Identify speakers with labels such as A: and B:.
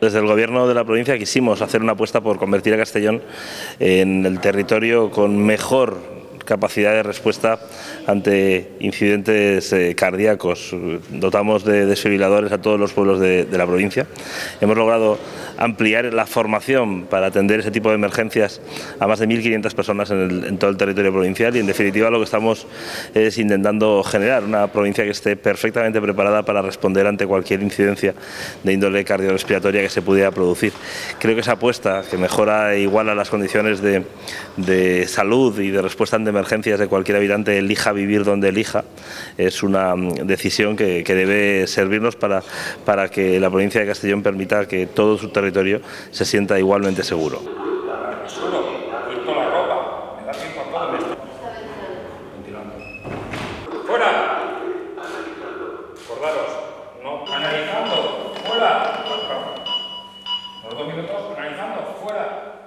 A: Desde el gobierno de la provincia quisimos hacer una apuesta por convertir a Castellón en el territorio con mejor capacidad de respuesta ante incidentes eh, cardíacos. Dotamos de desfibriladores a todos los pueblos de, la provincia. Hemos logrado ampliar la formación para atender ese tipo de emergencias a más de 1.500 personas en, todo el territorio provincial y en definitiva lo que estamos es intentando generar una provincia que esté perfectamente preparada para responder ante cualquier incidencia de índole cardiorrespiratoria que se pudiera producir. Creo que esa apuesta que mejora e iguala las condiciones de, de salud y de respuesta ante emergencias de cualquier habitante elija vivir donde elija. Es una mm, decisión que, que debe servirnos para, para que la provincia de Castellón permita que todo su territorio se sienta igualmente seguro.
B: analizando, fuera, analizando, fuera.